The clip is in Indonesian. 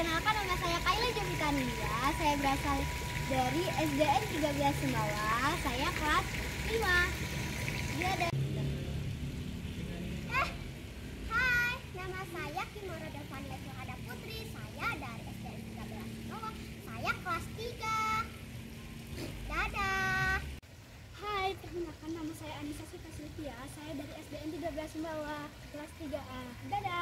Perkenalkan nama saya Kaila Jovitania. Saya berasal dari SDN 13 Sumbawa. Saya kelas 5. Dia ada Eh, hai, nama saya Kimora Devania Johada Putri. Saya dari SDN 13 Sumbawa. Saya kelas 3. Dadah. Hai, perkenalkan nama saya Anissa Sita Saya dari SDN 13 Sumbawa, kelas 3A. Dadah.